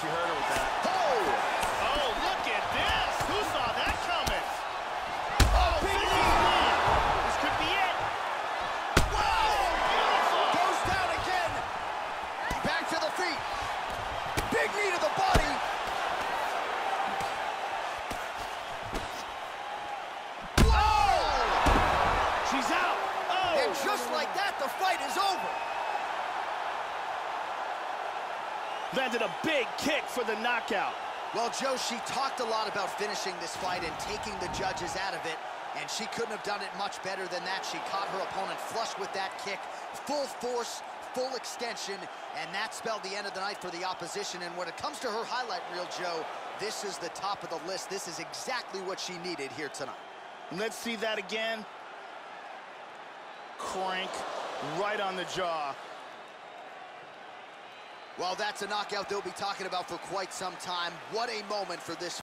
she hurt her with that. Oh! Oh, look at this. Who saw that coming? Oh, big knee! This could be it. Wow! Oh, beautiful. Goes down again. Back to the feet. Big knee to the body. Oh! She's out. Oh. And just like that, the fight is over. Landed a big kick for the knockout. Well, Joe, she talked a lot about finishing this fight and taking the judges out of it, and she couldn't have done it much better than that. She caught her opponent flush with that kick, full force, full extension, and that spelled the end of the night for the opposition. And when it comes to her highlight reel, Joe, this is the top of the list. This is exactly what she needed here tonight. Let's see that again. Crank right on the jaw. Well, that's a knockout they'll be talking about for quite some time. What a moment for this